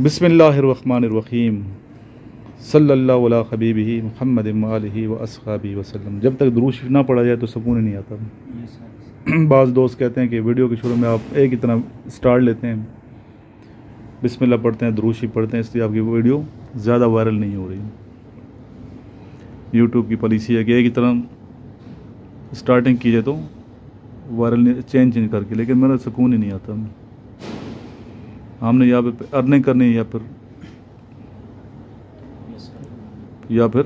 بسم اللہ الرحمن الرحیم صلی اللہ علیہ حبیبہ محمد علیہ و اصحابہ وسلم۔ جب تک دروش نہ پڑھا جائے تو سکون ہی نہیں آتا۔ بعض دوست کہتے ہیں کہ ویڈیو کے شروع میں آپ ایک اتنا سٹارٹ لیتے ہیں۔ بسم اللہ پڑھتے ہیں دروشی پڑھتے ہیں، اس لیے آپ کی ویڈیو زیادہ وائرل نہیں ہو رہی۔ یوٹیوب کی پالیسی ہے کہ ایک اتنا سٹارٹنگ کیجیے تو وائرل چینج چینج کر کے، لیکن میرا سکون ہی نہیں آتا۔ ہم نے یا پھر ارننگ کرنی ہے یا پھر یا پھر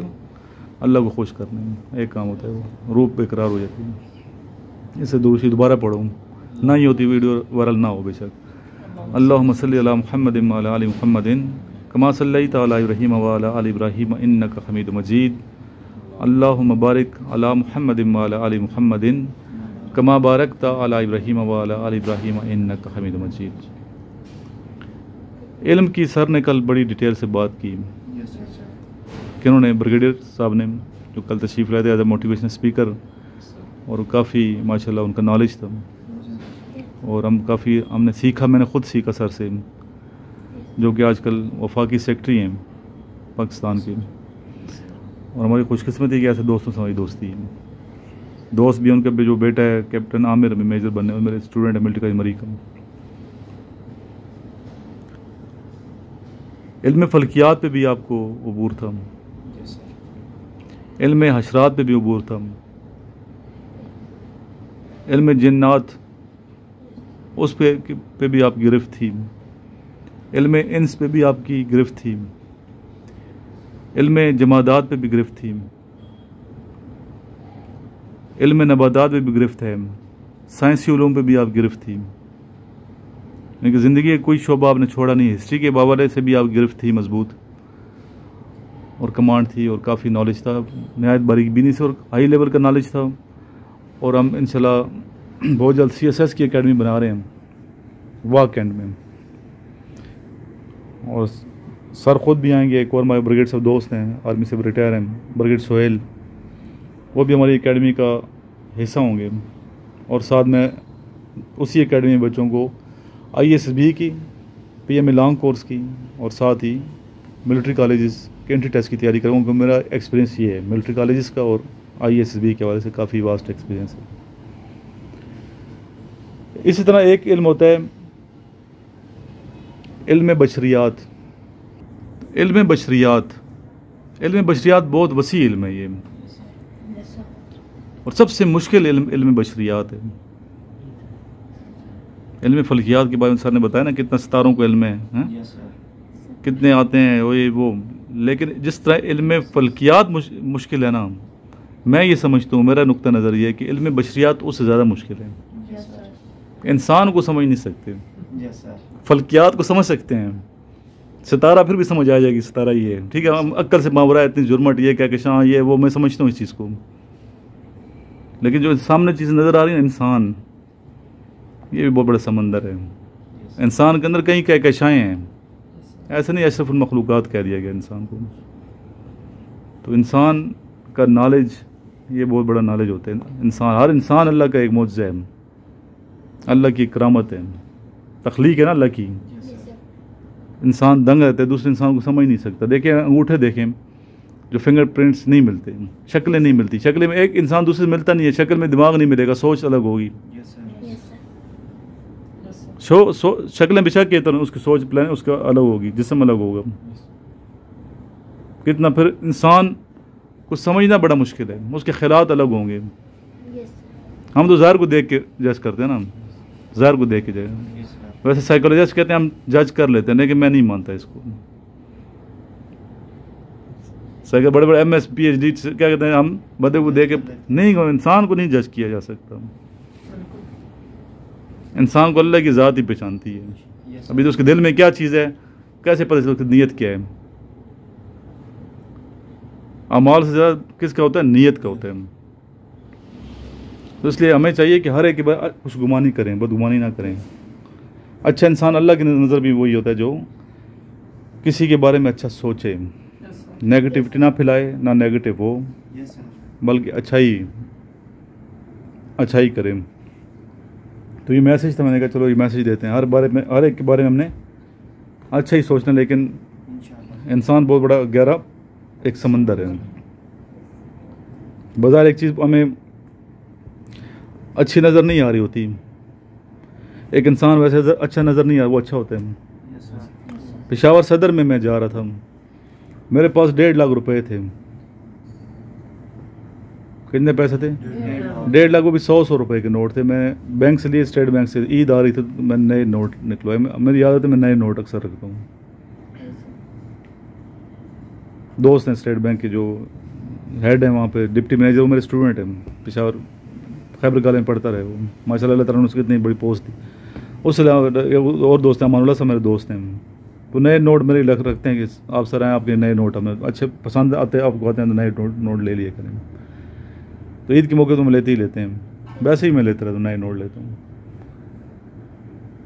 اللہ کو خوش کرنے ایک کام ہوتا ہے وہ روح بے قرار ہو جاتی ہے۔ اسے دوسری دوبارہ پڑھوں نہ ہی ہوتی ویڈیو وائرل نہ ہو بے شک۔ اللہ صلی علی محمد علی محمد۔ کما صلی تعالیٰ ابراہیم وعلی علی ابراہیم انک حمید مجید۔ اللہ مبارک علی محمد علی محمد۔ کما بارک علی ابراہیم وعلی علی ابراہیم انک حمید مجید۔ علم کی سر نے کل بڑی ڈیٹیل سے بات کی۔ کہ انہوں نے بریگیڈیئر صاحب نے جو کل تشریف لائے تھے ایز اے موٹیویشن اسپیکر اور کافی ماشاء اللہ ان کا نالج تھا۔ اور ہم کافی ہم نے سیکھا میں نے خود سیکھا سر سے۔ جو کہ آج کل وفاقی سیکٹری ہیں پاکستان کے۔ اور ہماری خوش قسمتی کہ ایسے دوستوں سے ہماری دوستی ہے۔ دوست بھی ان کا جو بیٹا ہے کیپٹن عامر میں میجر بننے میرے اسٹوڈنٹ ہے ملٹی کا مری کا علم فلکیات پہ بھی آپ کو عبور تھا۔ علم حشرات پہ بھی عبور تھا۔ علم جنات اس پہ پہ بھی آپ گرفت تھی۔ علم انس پہ بھی آپ کی گرفت تھی۔ علم جمادات پہ بھی گرفت تھی۔ علم نبادات پہ بھی گرفت ہے۔ سائنسی علوم پہ بھی آپ گرفت تھی۔ یعنی کیونکہ زندگی کا کوئی شعبہ آپ نے چھوڑا نہیں ہسٹری کے باورے سے بھی آپ گرفت تھی، مضبوط اور کمانڈ تھی اور کافی نالج تھا۔ نہایت باریک بینی سے اور ہائی لیول کا نالج تھا۔ اور ہم انشاءاللہ بہت جلد سی ایس ایس کی اکیڈمی بنا رہے ہیں، واک میں۔ اور سر خود بھی آئیں گے۔ ایک اور ہمارے بریگیڈ صاحب دوست ہیں آرمی سے ریٹائر ہیں بریگیڈ سہیل۔ وہ بھی ہماری اکیڈمی کا حصہ ہوں گے۔ اور ساتھ میں اسی اکیڈمی میں بچوں کو آئی ایس بی کی، P M A long course کی اور ساتھ ہی ملٹری کالجز کے انٹری ٹیسٹ کی تیاری کروں گا میرا ایکسپیرینس یہ ہے۔ ملٹری کالجز کا اور آئی ایس بی کے حوالے سے کافی واسٹ ایکسپیرینس ہے۔ اسی طرح ایک علم ہوتا ہے، علم بشریات۔ علم بشریات۔ علم بشریات بہت وسیع علم ہے یہ۔ اور سب سے مشکل علم علم بشریات ہے۔ علم فلکیات کے بارے میں سر نے بتایا نا کتنا ستاروں کو علم ہے ہاں؟ کتنے آتے ہیں وہ وہ لیکن جس طرح علم فلکیات مشکل ہے نا میں یہ سمجھتا ہوں میرا نقطہ نظر یہ ہے کہ علم بشریات اس سے زیادہ مشکل ہے۔ انسان کو سمجھ نہیں سکتے۔ فلکیات کو سمجھ سکتے ہیں۔ ستارہ پھر بھی سمجھ آ جائے گی ستارہ یہ ہے۔ ٹھیک ہے ہم عقل سے ماورا ہے اتنی جرمٹ یہ کیا کہ شاہ یہ وہ میں سمجھتا ہوں اس چیز کو۔ لیکن جو سامنے چیز نظر آ رہی ہے انسان یہ بھی بہت بڑا سمندر ہے۔ انسان کے اندر کئی کہکشائیں ہیں۔ ایسا نہیں اشرف المخلوقات کہہ دیا گیا انسان کو۔ تو انسان کا نالج یہ بہت بڑا نالج ہوتا ہے۔ انسان، ہر انسان اللہ کا ایک معجزہ ہے۔ اللہ کی کرامت ہے۔ تخلیق ہے نا اللہ کی۔ انسان دنگ رہتا ہے، دوسرے انسان کو سمجھ نہیں سکتا۔ دیکھیں، انگوٹھے دیکھیں، جو فنگر پرنٹس نہیں ملتے، شکلیں نہیں ملتی۔ شکلیں میں ایک انسان دوسرے سے ملتا نہیں ہے، شکل میں دماغ نہیں ملے گا، سوچ الگ ہوگی۔ شو سو شکلیں بچھا کے تو اس کی سوچ پلان اس کا الگ ہوگی جسم الگ ہوگا۔ کتنا پھر انسان کو سمجھنا بڑا مشکل ہے اس کے خیالات الگ ہوں گے۔ ہم تو ظاہر کو دیکھ کے جج کرتے ہیں نا۔ ظاہر کو دیکھ کے جائے ویسے سائیکولوجسٹ کہتے ہیں ہم جج کر لیتے ہیں لیکن میں نہیں مانتا اس کو۔ بڑے بڑے M S P H D کیا کہتے ہیں ہم بدے کو دیکھ کے نہیں انسان کو نہیں جج کیا جا سکتا۔ انسان کو اللہ کی ذات ہی پہچانتی ہے۔ ابھی تو اس کے دل میں کیا چیز ہے؟ کیسے پتہ چلتا نیت کیا ہے؟ اعمال سے زیادہ کس کا ہوتا ہے؟ نیت کا ہوتا ہے۔ تو اس لیے ہمیں چاہیے کہ ہر ایک بار خوش گمانی کریں بدگمانی نہ کریں۔ اچھا انسان اللہ کی نظر بھی وہی ہوتا ہے جو کسی کے بارے میں اچھا سوچے۔ نیگیٹیوٹی نہ پھیلائے نہ نیگیٹو ہو بلکہ اچھائی اچھائی کریں تو یہ میسیج تھا میں نے کہا چلو یہ میسیج دیتے ہیں۔ ہر بارے میں ہر ایک کے بارے میں ہم نے اچھا ہی سوچنا لیکن انسان بہت بڑا گہرا ایک سمندر ہے۔ بظاہر ایک چیز ہمیں اچھی نظر نہیں آ رہی ہوتی۔ ایک انسان ویسے اچھا نظر نہیں آ رہا وہ اچھا ہوتا ہے۔ پشاور صدر میں میں جا رہا تھا۔ میرے پاس ڈیڑھ لاکھ روپے تھے۔ کتنے پیسے تھے ڈیڑھ لاکھ وہ بھی سو سو روپے کے نوٹ تھے میں بینک سے لیے اسٹیٹ بینک سے عید آ رہی تھی میں نئے نوٹ نکلوائے میری یاد ہے میں نئے نوٹ اکثر رکھتا ہوں دوست ہیں اسٹیٹ بینک کے جو ہیڈ ہیں وہاں پہ ڈپٹی مینیجر وہ میرے اسٹوڈنٹ ہیں پشاور خیبر کالج میں پڑھتا رہے وہ ماشاء اللہ تعالیٰ نے اس کی اتنی بڑی پوسٹ تھی اس اور دوست ہیں امان اللہ سے میرے دوست ہیں تو نئے نوٹ میرے لکھ رکھتے ہیں کہ آپ سر آئیں آپ کے نئے نوٹ ہمیں اچھے پسند آتے ہیں آپ کو آتے ہیں تو نئے نوٹ نوٹ لے لیے کریں تو عید کے موقع تو ہم لیتے ہی لیتے ہیں۔ ویسے ہی میں لیتا رہتا ہوں، نئے نوٹ لیتا ہوں۔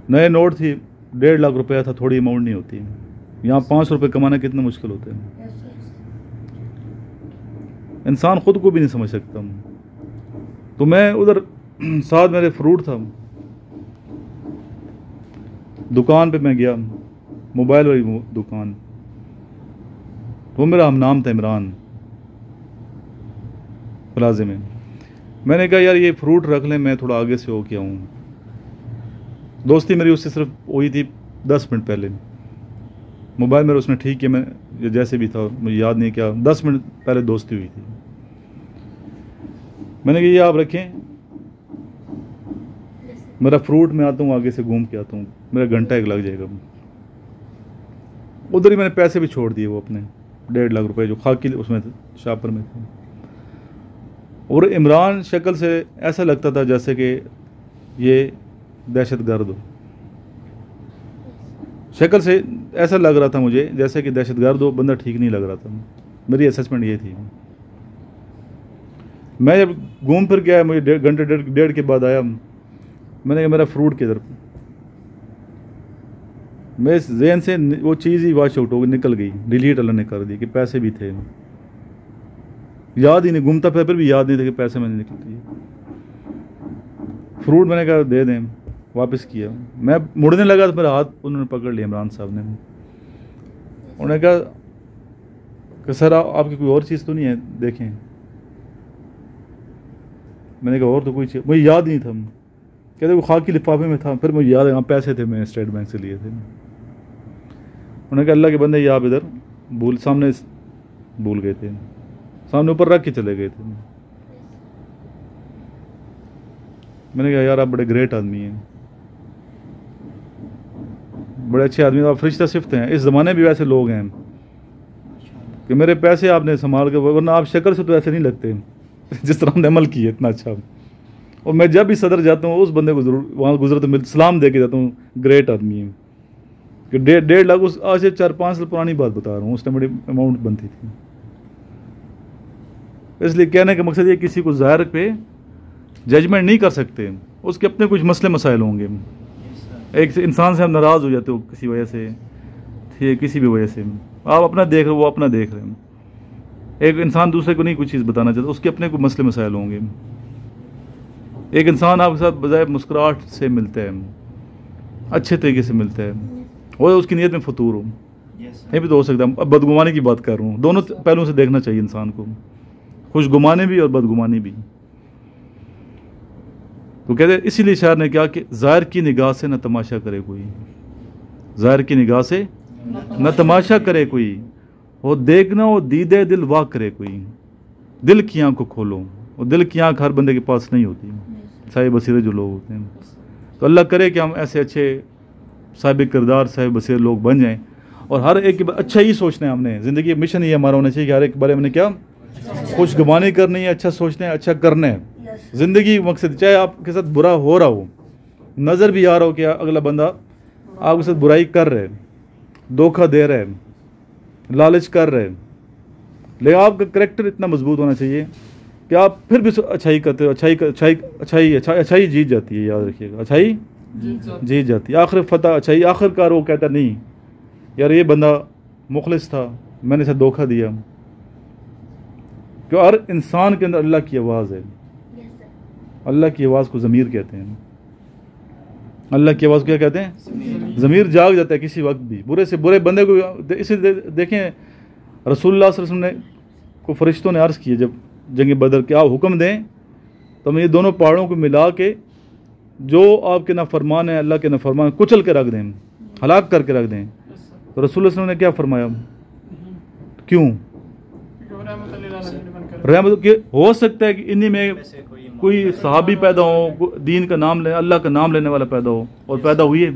نئے نوٹ تھی، ڈیڑھ لاکھ روپیہ تھا، تھوڑی اماؤنٹ نہیں ہوتی۔ یہاں پانچ سو روپے کمانا کتنا مشکل ہوتے ہیں انسان خود کو بھی نہیں سمجھ سکتا تو میں ادھر ساتھ میرے فروٹ تھا۔ دکان پہ میں گیا، موبائل والی دکان۔ وہ میرا ہم نام تھا عمران۔ پلازے میں میں نے کہا، یار، یہ فروٹ رکھ لیں، میں تھوڑا آگے سے ہو کے آؤں۔ دوستی میری اس سے صرف ہوئی تھی دس منٹ پہلے۔ موبائل میرا اس نے ٹھیک کیا، میں جیسے بھی تھا، مجھے یاد نہیں کیا، دس منٹ پہلے دوستی ہوئی تھی۔ میں نے کہا، یہ آپ رکھیں۔ میرا فروٹ میں آتا ہوں، آگے سے گھوم کے آتا ہوں۔ میرا گھنٹہ ایک لگ جائے گا۔ ادھر ہی میں نے پیسے بھی چھوڑ دیے وہ اپنے۔ ڈیڑھ لاکھ روپے جو خاکی اس میں تھے، شاپر میں تھے۔ اور عمران شکل سے ایسا لگتا تھا جیسے کہ یہ دہشت گرد ہو۔ شکل سے ایسا لگ رہا تھا مجھے جیسے کہ دہشت گرد ہو، بندہ ٹھیک نہیں لگ رہا تھا۔ میری اسسمنٹ یہ تھی۔ میں جب گھوم پھر گیا مجھے ڈیڑھ گھنٹے، ڈیڑھ ڈیڑھ کے بعد آیا۔ میں نے کہا، میرا فروٹ کدھر؟ میں ذہن سے وہ چیز ہی واش آؤٹ ہو گئی نکل گئی ڈیلیٹ اللہ نے کر دی کہ پیسے بھی تھے۔ یاد ہی نہیں گھومتا پھر پھر بھی یاد نہیں تھا کہ پیسے میں نے نکلتی فروٹ میں نے کہا دے دیں، واپس کیا۔ میں مڑنے لگا تو میرا ہاتھ انہوں نے پکڑ لیا، عمران صاحب نے۔ انہوں نے کہا کہ سر آپ کی کوئی اور چیز تو نہیں ہے؟ دیکھیں۔ میں نے کہا اور تو کوئی چیز، مجھے یاد نہیں تھا۔ کہتے وہ خاکی لفافے میں تھا، پھر مجھے یاد ہے ہاں، پیسے تھے، میں اسٹیٹ بینک سے لیے تھے۔ انہوں نے کہا اللہ کے بندے یہ آپ ادھر، بھول، سامنے بھول گئے تھے۔ سامنے اوپر رکھ کے چلے گئے تھے۔ میں نے کہا، یار، آپ بڑے گریٹ آدمی ہیں۔ بڑے اچھے آدمی آپ فرشتہ صفت ہیں۔ اس زمانے بھی ویسے لوگ ہیں۔ کہ میرے پیسے آپ نے سنبھال کے، ورنہ آپ شکل سے تو ایسے نہیں لگتے۔ جس طرح ہم نے عمل کی ہے اتنا اچھا۔ اور میں جب بھی صدر جاتا ہوں، اس بندے کو ضرور وہاں گزرا تو سلام دے کے جاتا ہوں۔ گریٹ آدمی ہے کہ ڈیڑھ ڈیڑھ لاکھ، اس آج سے چار پانچ سال پرانی بات بتا رہا ہوں۔ اس ٹائم بڑی اماؤنٹ بنتی تھی۔ اس لیے کہنے کا مقصد یہ کسی کو ظاہر پہ ججمنٹ نہیں کر سکتے اس کے اپنے کچھ مسئلے مسائل ہوں گے۔ ایک انسان سے ہم ناراض ہو جاتے ہو کسی وجہ سے کسی بھی وجہ سے۔ آپ اپنا دیکھ رہے وہ اپنا دیکھ رہے ہیں ایک انسان دوسرے کو نہیں کچھ چیز بتانا چاہتا اس کے اپنے کوئی مسئلے مسائل ہوں گے۔ ایک انسان آپ کے ساتھ بجائے مسکراہٹ سے ملتا ہے اچھے طریقے سے ملتا ہے۔ اور اس کی نیت میں فطور ہوں یہ بھی تو ہو سکتا ہے بدگمانی کی بات کر رہا ہوں۔ دونوں پہلوؤں سے دیکھنا چاہیے انسان کو۔ خوش گمانے بھی اور بدگمانی بھی۔ تو کہتے ہیں، اسی لیے شاعر نے کہا کہ ظاہر کی نگاہ سے نہ تماشا کرے کوئی۔ ظاہر کی نگاہ سے نہ تماشا کرے کوئی۔ وہ دیکھنا وہ دیدے دل واہ کرے کوئی۔ دل کی آنکھ کو کھولو وہ دل کی آنکھ ہر بندے کے پاس نہیں ہوتی۔ صاحب بصیرے جو لوگ ہوتے ہیں۔ تو اللہ کرے کہ ہم ایسے اچھے صاحب کردار، صاحب بصیر لوگ بن جائیں۔ اور ہر ایک اچھا ہی سوچنا ہے ہم نے۔ زندگی مشن یہ ہمارا ہونا چاہیے کہ ہر ایک بارے میں نے کیا خوش گمانی کرنی ہے اچھا سوچنا ہے اچھا کرنا ہے زندگی مقصد چاہے آپ کے ساتھ برا ہو رہا ہو، نظر بھی آ رہا ہو کہ اگلا بندہ آپ کے ساتھ برائی کر رہے دھوکہ دے رہے لالچ کر رہے لیکن آپ کا کریکٹر اتنا مضبوط ہونا چاہیے کہ آپ پھر بھی اچھائی کرتے ہو، اچھائی اچھائی اچھائی اچھائی جیت جاتی ہے، یاد رکھیے گا۔ اچھائی جیت جاتی ہے۔ آخر فتح، اچھائی آخر کار وہ کہتا نہیں، یار یہ بندہ مخلص تھا، میں نے اسے دھوکہ دیا۔ کہ ہر انسان کے اندر اللہ کی آواز ہے۔ اللہ کی آواز کو ضمیر کہتے ہیں۔ اللہ کی آواز کو کیا کہتے ہیں؟ ضمیر۔ جاگ جاتا ہے کسی وقت بھی۔ برے سے برے بندے کو اسی دیکھیں رسول اللہ صلی اللہ علیہ وسلم نے کو فرشتوں نے عرض کیا جب جنگ بدر کے آپ حکم دیں تو ہم یہ دونوں پہاڑوں کو ملا کے جو آپ کے نافرمان ہیں اللہ کے نافرمان کچل کے رکھ دیں۔ ہلاک کر کے رکھ دیں۔ تو رسول اللہ علیہ وسلم نے کیا فرمایا؟ کیوں؟ رحمت کہ ہو سکتا ہے کہ انہی میں کوئی صحابی پیدا ہو دین کا نام لے اللہ کا نام لینے والا پیدا ہو اور پیدا ہوئی ہے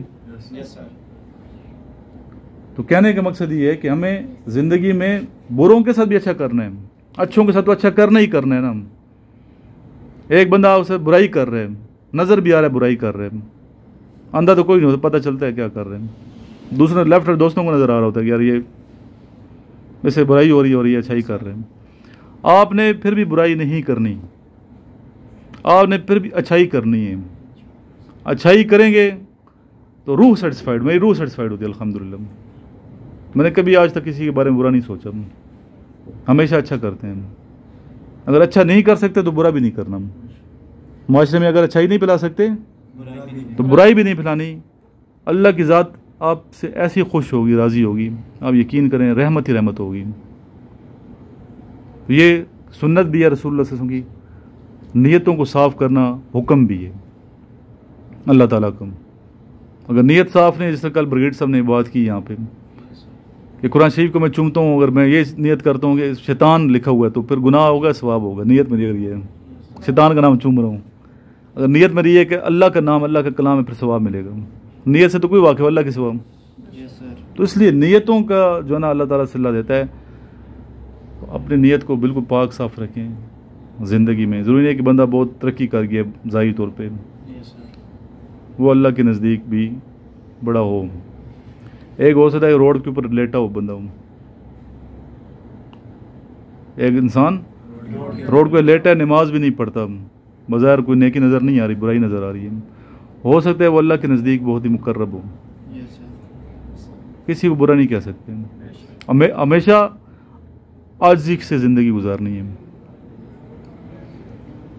تو کہنے کا مقصد یہ ہے کہ ہمیں زندگی میں بروں کے ساتھ بھی اچھا کرنا ہے اچھوں کے ساتھ تو اچھا کرنا ہی کرنا ہے نا ایک بندہ اسے برائی کر رہے ہیں نظر بھی آ رہا ہے برائی کر رہے ہیں۔ اندھا تو کوئی نہیں ہوتا پتہ چلتا ہے کیا کر رہے ہیں۔ دوسرے لیفٹ دوستوں کو نظر آ رہا ہوتا ہے کہ یار یہ ویسے برائی ہو رہی ہو رہی ہے اچھائی کر رہے ہیں۔ آپ نے پھر بھی برائی نہیں کرنی۔ آپ نے پھر بھی اچھائی کرنی ہے۔ اچھائی کریں گے تو روح سیٹسفائڈ میری روح سیٹسفائڈ ہوتی ہے الحمد للہ میں نے کبھی آج تک کسی کے بارے میں برا نہیں سوچا۔ ہمیشہ اچھا کرتے ہیں۔ اگر اچھا نہیں کر سکتے تو برا بھی نہیں کرنا۔ معاشرے میں اگر اچھائی نہیں پلا سکتے، تو برائی بھی نہیں پھیلانی اللہ کی ذات آپ سے ایسی خوش ہوگی، راضی ہوگی۔ آپ یقین کریں، رحمت ہی رحمت ہوگی۔ یہ سنت بھی ہے رسول اللہ علیہ وسلم کی۔ نیتوں کو صاف کرنا حکم بھی ہے۔ اللہ تعالیٰ کا۔ اگر نیت صاف نہیں جس طرح کل برگیڈ صاحب نے بات کی یہاں پہ۔ کہ قرآن شریف کو میں چومتا ہوں اگر میں یہ نیت کرتا ہوں کہ شیطان لکھا ہوا ہے تو پھر گناہ ہوگا ثواب ہوگا۔ نیت میری اگر یہ ہے۔ شیطان کا نام چوم رہا ہوں۔ اگر نیت میری یہ ہے کہ اللہ کا نام اللہ کا کلام ہے پھر ثواب ملے گا۔ نیت سے تو کوئی واقع اللہ کے ثواب تو اس لیے نیتوں کا جو ہے نا اللہ تعالیٰ صلی اللہ دیتا ہے۔ اپنی نیت کو بالکل پاک صاف رکھیں زندگی میں۔ ضروری نہیں کہ بندہ بہت ترقی کر گیا ظاہری طور پہ۔ وہ اللہ کے نزدیک بھی بڑا ہو۔ ایک ہو سکتا ہے روڈ کے اوپر لیٹا ہو بندہ۔ ہو ایک انسان روڈ پہ لیٹا ہے نماز بھی نہیں پڑھتا۔ بظاہر کوئی نیکی نظر نہیں آ رہی برائی نظر آ رہی ہے۔ ہو سکتا ہے وہ اللہ کے نزدیک بہت ہی مقرب ہو۔ کسی کو برا نہیں کہہ سکتے۔ ہمیشہ آجزی سے زندگی گزارنی ہے۔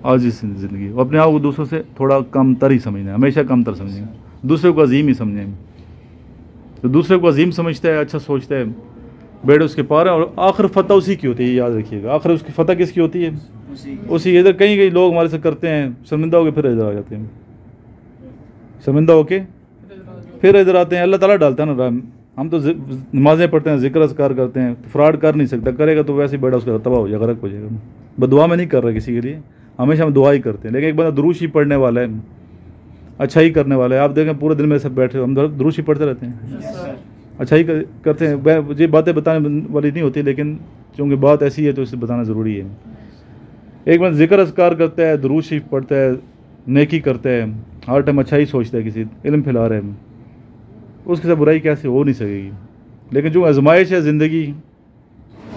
آجزی سے زندگی۔ اپنے آپ کو دوسروں سے تھوڑا کم تر ہی سمجھنا ہے ہمیشہ کم تر سمجھیں دوسرے کو عظیم ہی سمجھیں تو دوسرے کو عظیم سمجھتا ہے اچھا سوچتا ہے۔ بیٹھ اس کے پار اور آخر فتح اسی کی ہوتی ہے یاد رکھیے گا۔ آخر اس کی فتح کس کی ہوتی ہے؟ اسی ادھر کہیں کہیں لوگ ہمارے سے کرتے ہیں شرمندہ ہو کے پھر ادھر آ جاتے ہیں۔ شرمندہ ہو کے پھر ادھر آتے ہیں۔ اللہ تعالیٰ ڈالتا ہے نا ہم تو نمازیں پڑھتے ہیں ذکر اذکار کرتے ہیں فراڈ کر نہیں سکتا کرے گا تو ویسے ہی بیٹھا اس کا تباہ ہو جائے غرق ہو جائے گا۔ بد دعا میں نہیں کر رہا کسی کے لیے ہمیشہ ہم دعا ہی کرتے ہیں۔ لیکن ایک بندہ دروش ہی پڑھنے والا ہے اچھا ہی کرنے والا ہے۔ آپ دیکھیں پورے دن میں سب بیٹھے ہم دروش ہی پڑھتے رہتے ہیں۔ اچھا ہی کرتے ہیں۔ یہ باتیں بتانے والی نہیں ہوتی لیکن چونکہ بات ایسی ہے تو اسے بتانا ضروری ہے۔ ایک بندہ ذکر اذکار کرتا ہے دروش شریف پڑھتا ہے نیکی کرتا ہے ہر ٹائم اچھا ہی سوچتا ہے کسی علم پھیلا رہے ہیں۔ اس کے ساتھ برائی کیسے ہو نہیں سکے گی؟ لیکن جو آزمائش ہے زندگی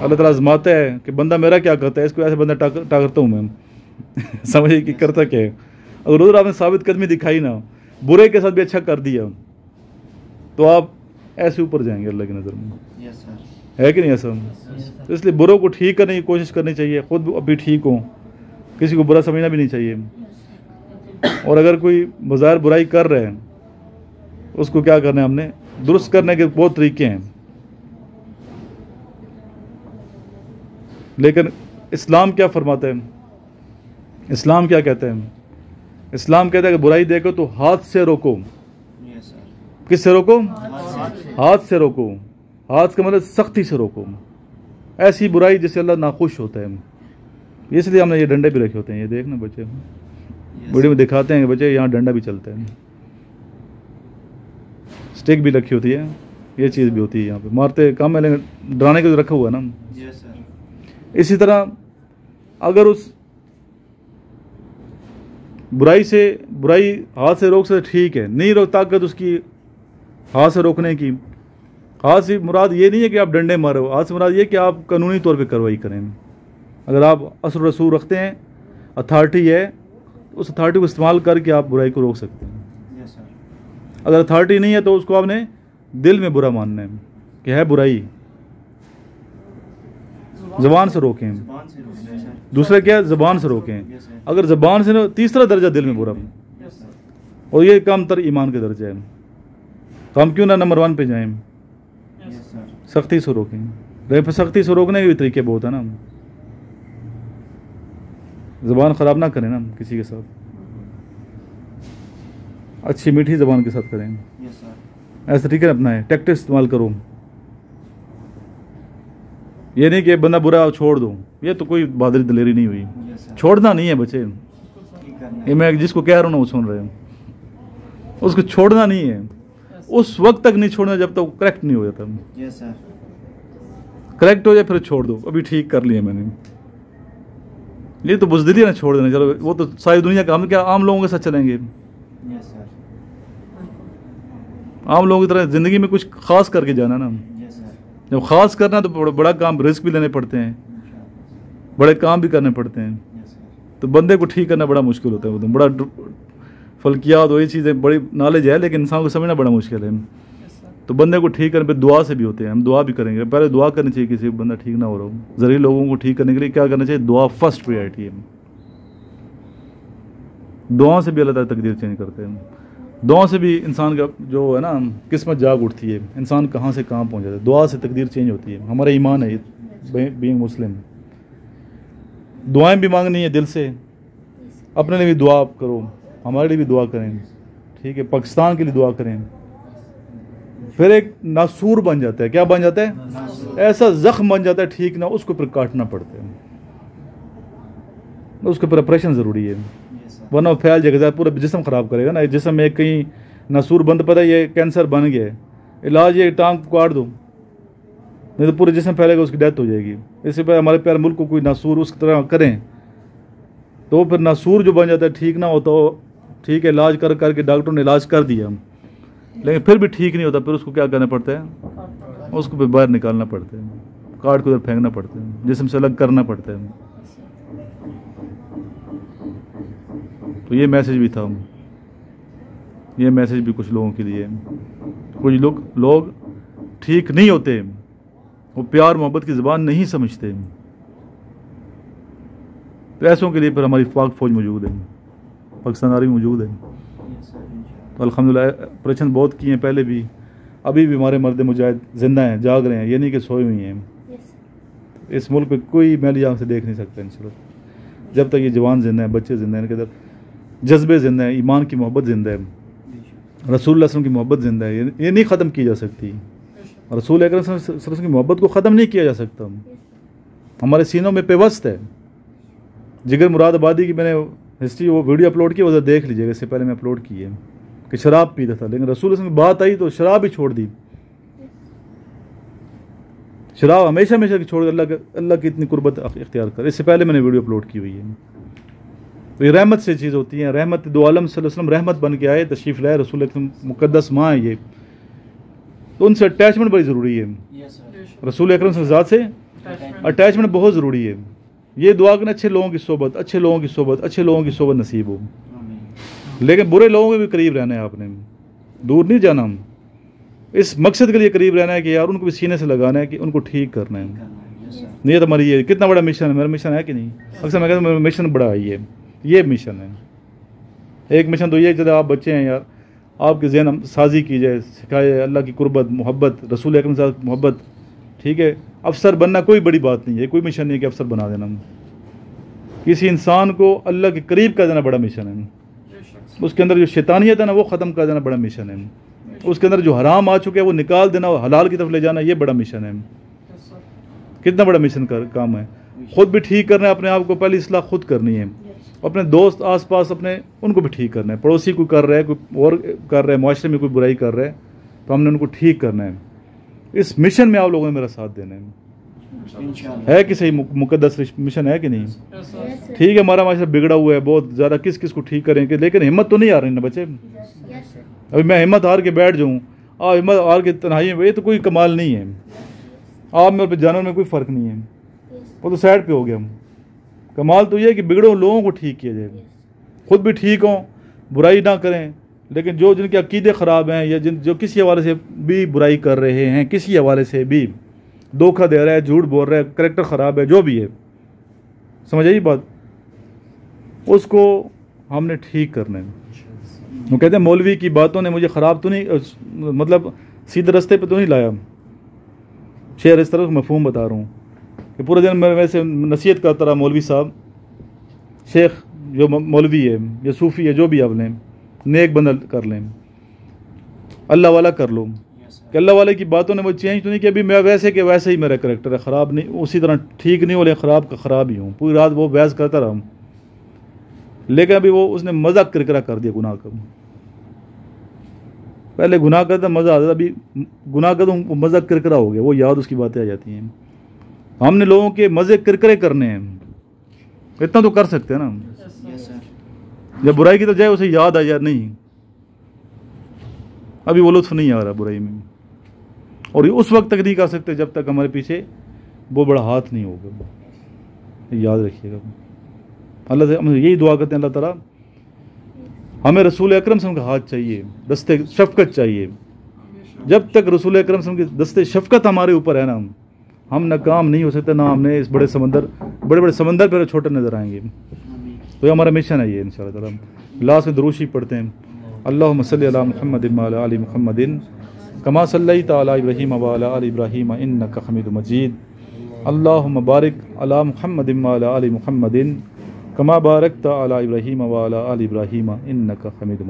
اللہ تعالیٰ آزماتا ہے کہ بندہ میرا کیا کرتا ہے؟ اس کو ایسے بندہ ٹاکرتا ہوں میں۔ سمجھے کہ کرتا کیا ہے؟ اگر ادھر آپ نے ثابت قدمی دکھائی نا برے کے ساتھ بھی اچھا کر دیا تو آپ ایسے اوپر جائیں گے اللہ کی نظر میں۔ ہے کہ نہیں ایسا؟ اس لیے بروں کو ٹھیک کرنے کی کوشش کرنی چاہیے خود ابھی ٹھیک ہوں۔ کسی کو برا سمجھنا بھی نہیں چاہیے۔ اور اگر کوئی بظاہر برائی کر رہے ہیں اس کو کیا کرنا ہے ہم نے؟ درست کرنے کے بہت طریقے ہیں۔ لیکن اسلام کیا فرماتا ہے؟ اسلام کیا کہتے ہیں اسلام کہتا ہے کہ برائی دیکھو تو ہاتھ سے روکو۔ کس سے روکو؟ ہاتھ سے روکو۔ ہاتھ کا مطلب سختی سے روکو۔ ایسی برائی جس سے اللہ ناخوش ہوتا ہے۔ اس لیے ہم نے یہ ڈنڈے بھی رکھے ہوتے ہیں۔ یہ دیکھنا بچے۔ ویڈیو میں دکھاتے ہیں کہ بچے یہاں ڈنڈا بھی چلتا ہے۔ اسٹک بھی رکھی ہوتی ہے یہ چیز بھی ہوتی ہے یہاں پہ۔ مارتے کام ہے لیکن ڈرانے کے رکھا ہوا ہے نا۔ اسی طرح اگر اس برائی سے برائی ہاتھ سے روک سے ٹھیک ہے۔ نہیں روک طاقت اس کی ہاتھ سے روکنے کی۔ ہاتھ سے مراد یہ نہیں ہے کہ آپ ڈنڈے مارو ہاتھ سے مراد یہ کہ آپ قانونی طور پہ کاروائی کریں۔ اگر آپ اثر رسول رکھتے ہیں اتھارٹی ہے اس اتھارٹی کو استعمال کر کے آپ برائی کو روک سکتے ہیں۔ اگر اتھارٹی نہیں ہے تو اس کو آپ نے دل میں برا ماننا ہے کہ ہے برائی۔ زبان سے روکیں۔ دوسرا کیا زبان سے روکیں۔ اگر زبان سے تیسرا درجہ دل میں برا۔ اور یہ کم تر ایمان کے درجہ ہے تو ہم کیوں نہ نمبر ون پہ جائیں؟ سختی سے روکیں۔ سختی سے روکنے کے بھی طریقے بہت ہیں نا۔ زبان خراب نہ کریں نا کسی کے ساتھ۔ اچھی میٹھی زبان کے ساتھ کریں ایسا طریقے اپنا ہے۔ ٹیکٹ استعمال کرو۔ یہ نہیں کہ بندہ برا چھوڑ دو۔ یہ تو کوئی بہادری دلیری نہیں ہوئی۔ چھوڑنا نہیں ہے بچے۔ یہ میں جس کو کہہ رہا ہوں نا وہ سن رہے ہوں اس کو چھوڑنا نہیں ہے۔ اس وقت تک نہیں چھوڑنا جب تک کریکٹ نہیں ہو جاتا۔ کریکٹ ہو جائے پھر چھوڑ دو۔ ابھی ٹھیک کر لیا میں نے۔ یہ تو بزدلی نہ چھوڑ دینا۔ چلو وہ تو ساری دنیا کا ہم کیا عام لوگوں کے ساتھ چلیں گے؟ عام لوگوں کی طرح زندگی میں کچھ خاص کر کے جانا نا۔ جب خاص کرنا تو بڑا کام رسک بھی لینے پڑتے ہیں۔ بڑے کام بھی کرنے پڑتے ہیں۔ تو بندے کو ٹھیک کرنا بڑا مشکل ہوتا ہے۔ بڑا فلکیات وہی چیزیں بڑی نالج ہے لیکن انسان کو سمجھنا بڑا مشکل ہے۔ تو بندے کو ٹھیک کرنے پہ دعا سے بھی ہوتے ہیں۔ ہم دعا بھی کریں گے۔ پہلے دعا کرنی چاہیے کسی بندہ ٹھیک نہ ہو رہا ہو۔ ذریعے لوگوں کو ٹھیک کرنے کے لیے کیا کرنا چاہیے؟ دعا فرسٹ پریارٹی ہے۔ دعا سے بھی اللہ تعالیٰ تقدیر چینج کرتے ہیں دعا سے بھی انسان کا جو ہے نا قسمت جاگ اٹھتی ہے۔ انسان کہاں سے کہاں پہنچ جاتا ہے۔ دعا سے تقدیر چینج ہوتی ہے۔ ہمارا ایمان ہے بینگ مسلم دعائیں بھی مانگنی ہے دل سے۔ اپنے لیے بھی دعا کرو۔ ہمارے لیے بھی دعا کریں۔ ٹھیک ہے پاکستان کے لیے دعا کریں۔ پھر ایک ناسور بن جاتا ہے۔ کیا بن جاتا ہے؟ ایسا زخم بن جاتا ہے ٹھیک نہ اس کو پھر کاٹنا پڑتا ہے۔ اس کے اوپر آپریشن ضروری ہے۔ ورنہ وہ پھیل جائے گا پورا جسم خراب کرے گا نا جسم میں کہیں ناسور بند پتہ یہ کینسر بن گیا ہے۔ علاج یہ ٹانگ کاٹ دو، نہیں تو پورے جسم پھیلے گا، اس کی ڈیتھ ہو جائے گی۔ اس سے پہلے ہمارے پیارے ملک کو کوئی ناسور اس طرح کریں، تو پھر ناسور جو بن جاتا ہے، ٹھیک نہ ہوتا ٹھیک ہے علاج کر کر کے ڈاکٹروں نے علاج کر دیا۔ لیکن پھر بھی ٹھیک نہیں ہوتا، پھر اس کو کیا کرنا پڑتا ہے؟ اس کو پھر باہر نکالنا پڑتا ہے، کاٹ کو ادھر پھینکنا پڑتا ہے، جسم سے الگ کرنا پڑتا ہے۔ تو یہ میسج بھی تھا یہ میسج بھی کچھ لوگوں کے لیے۔ کچھ لوگ لوگ ٹھیک نہیں ہوتے۔ وہ پیار محبت کی زبان نہیں سمجھتے۔ تو ایسوں کے لیے پھر ہماری پاک فوج موجود ہے۔ پاکستان آرمی موجود ہے۔ تو الحمد للہ آپریشن بہت کیے ہیں۔ پہلے بھی ابھی بھی ہمارے مرد مجاہد زندہ ہیں جاگ رہے ہیں۔ یہ نہیں کہ سوئے ہوئی ہیں۔ اس ملک پہ کوئی میلی آنکھ سے دیکھ نہیں سکتا ان صورت جب تک یہ جوان زندہ ہیں بچے زندہ ہیں ان کے اندر جذبے زندہ ہیں، ایمان کی محبت زندہ ہے۔ رسول اللہ علیہ وسلم کی محبت زندہ ہے۔ یہ نہیں ختم کی جا سکتی۔ رسول اکرم صلی اللہ علیہ وسلم کی محبت کو ختم نہیں کیا جا سکتا۔ ہمارے سینوں میں پیوست ہے۔ جگر مراد آبادی کی میں نے ہسٹری وہ ویڈیو اپلوڈ کی، وہ دیکھ لیجیے گا، اس سے پہلے میں اپلوڈ کی ہے کہ شراب پیتا تھا۔ لیکن رسول کی بات آئی تو شراب ہی چھوڑ دی۔ شراب ہمیشہ ہمیشہ چھوڑ اللہ کے اللہ کی اتنی قربت اختیار کر۔ اس سے پہلے میں نے ویڈیو اپلوڈ کی ہوئی ہے۔ تو یہ رحمت سے چیز ہوتی ہیں رحمت دو عالم صلی اللہ علیہ وسلم رحمت بن کے آئے تشریف لائے رسول مقدس ماں ہے یہ۔ تو ان سے اٹیچمنٹ بڑی ضروری ہے۔ رسول اکرم صلی ذات سے اٹیچمنٹ بہت ضروری ہے۔ یہ دعا کرنا اچھے لوگوں کی صحبت اچھے لوگوں کی صحبت اچھے لوگوں کی صحبت نصیب ہو۔ لیکن برے لوگوں کے بھی قریب رہنا ہے آپ نے۔ دور نہیں جانا۔ ہم اس مقصد کے لیے قریب رہنا ہے کہ یار ان کو بھی سینے سے لگانا ہے کہ ان کو ٹھیک کرنا ہے۔ نہیں تو ہماری یہ کتنا بڑا مشن ہے؟ میرا مشن ہے کہ نہیں؟ اکثر میں کہتا ہوں میرا مشن بڑا ہے یہ۔ یہ مشن ہے۔ ایک مشن تو یہ کہ آپ بچے ہیں یار، آپ کے ذہن سازی کی جائے، سکھائے، اللہ کی قربت، محبت، رسول اکرم صاحب محبت، ٹھیک ہے؟ افسر بننا کوئی بڑی بات نہیں ہے، کوئی مشن نہیں ہے کہ افسر بنا دینا۔ کسی انسان کو اللہ کے قریب کر دینا بڑا مشن ہے۔ اس کے اندر جو شیطانیت ہے نا، وہ ختم کر دینا بڑا مشن ہے۔ اس کے اندر جو حرام آ چکے ہیں، وہ نکال دینا اور حلال کی طرف لے جانا، یہ بڑا مشن ہے۔ کتنا بڑا مشن کام ہے۔ خود بھی ٹھیک کرنا ہے، اپنے آپ کو پہلی اصلاح خود کرنی ہے۔ اپنے دوست آس پاس اپنے ان کو بھی ٹھیک کرنا ہے۔ پڑوسی کوئی کر رہا ہے کوئی اور کر رہا ہے معاشرے میں کوئی برائی کر رہا ہے تو ہم نے ان کو ٹھیک کرنا ہے۔ اس مشن میں آپ لوگوں نے میرا ساتھ دینا ہے۔ ہے کہ صحیح مقدس مشن ہے کہ نہیں؟ ٹھیک ہے ہمارا معاشرہ بگڑا ہوا ہے بہت زیادہ کس کس کو ٹھیک کریں گے لیکن ہمت تو نہیں آ رہی نا بچے۔ ابھی میں ہمت ہار کے بیٹھ جاؤں آپ ہمت ہار کے تنہائی میں یہ تو کوئی کمال نہیں ہے۔ آپ میں اور جانور میں کوئی فرق نہیں ہے۔ وہ تو سائڈ پہ ہو گیا ہم۔ کمال تو یہ ہے کہ بگڑوں لوگوں کو ٹھیک کیا جائے۔ خود بھی ٹھیک ہوں، برائی نہ کریں، لیکن جو جن کے عقیدے خراب ہیں یا جن جو کسی حوالے سے بھی برائی کر رہے ہیں، کسی حوالے سے بھی دھوکہ دے رہا ہے جھوٹ بول رہا ہے کریکٹر خراب ہے، جو بھی ہے۔ سمجھ آئی بات؟ اس کو ہم نے ٹھیک کرنا ہے۔ وہ کہتے ہیں مولوی کی باتوں نے مجھے خراب تو نہیں مطلب سیدھے رستے پہ تو نہیں لایا۔ شعر اس طرح مفہوم بتا رہا ہوں۔ کہ پورے دن میں ویسے نصیحت کرتا رہا مولوی صاحب۔ شیخ جو مولوی ہے، یا صوفی ہے، جو بھی آپ لیں، نیک بندہ کر لیں۔ اللہ والا کر لو۔ کہ اللہ والے کی باتوں نے وہ چینج تو نہیں کہ ابھی میں ویسے کہ ویسے ہی میرا کریکٹر ہے، خراب نہیں، اسی طرح ٹھیک نہیں ہو، لیکن خراب کا خراب ہی ہوں۔ پوری رات وہ بحث کرتا رہا ہوں۔ لیکن ابھی وہ اس نے مزہ کرکرا کر دیا، گناہ کا۔ پہلے گناہ کرتا، مزہ آتا تھا، ابھی گناہ کرتا ہوں مزہ کرکرا ہو گیا، وہ یاد اس کی باتیں آ جاتی ہیں۔ ہم نے لوگوں کے مزے کرکرے کرنے ہیں۔ اتنا تو کر سکتے ہیں نا۔ جب برائی کی تو جائے، اسے یاد آ جائے، نہیں۔ ابھی وہ لطف نہیں آ رہا برائی میں۔ اور یہ اس وقت تک نہیں کر سکتے جب تک ہمارے پیچھے وہ بڑا ہاتھ نہیں ہوگا۔ یاد رکھیے گا۔ اللہ سے ہم یہی دعا کرتے ہیں، اللہ تعالیٰ، ہمیں رسول اکرم سے کا ہاتھ چاہیے دست شفقت چاہیے۔ جب تک رسول اکرم سے کی دست شفقت ہمارے اوپر ہے نا، ہم ہم ناکام نہیں ہو سکتے، نہ ہم نے اس بڑے سمندر، بڑے بڑے سمندر پہ چھوٹے نظر آئیں گے۔ تو یہ ہمارا مشن ہے یہ ان شاء اللہ تعالیٰ۔ لاس میں دروشی پڑھتے ہیں۔ اللہ مسلی علی محمد علی محمد۔ کما صلی تعالیٰ ابراہیم والا علی ابراہیم ان حمید مجید۔ اللہ مبارک علی محمد علی محمد۔ کما بارک تعلیٰ ابراہیم والا علی ابراہیم ان حمید